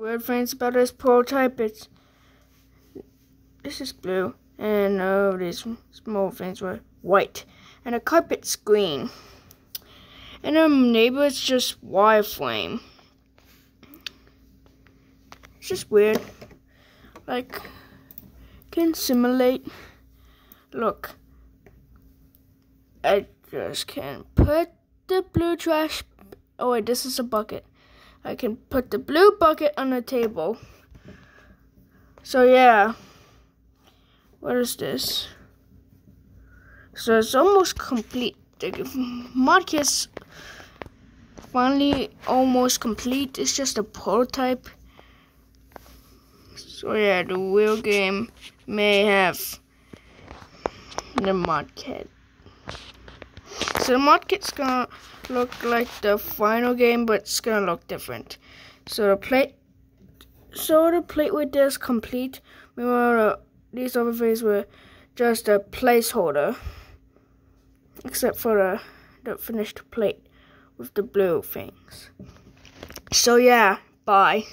Weird things about this prototype, it's this is blue, and uh, these small things were white, and the carpet's green, and the neighbor is just wireframe. It's just weird. Like, can simulate. Look, I just can't put the blue trash. Oh wait, this is a bucket. I can put the blue bucket on the table. So yeah. What is this? So it's almost complete. The mod kit's finally almost complete. It's just a prototype. So yeah, the real game may have the mod kit. So the mod kit's gonna look like the final game, but it's gonna look different. So the plate, so the plate with this complete. Remember, these other things were just a placeholder, except for the the finished plate with the blue things. So yeah, bye.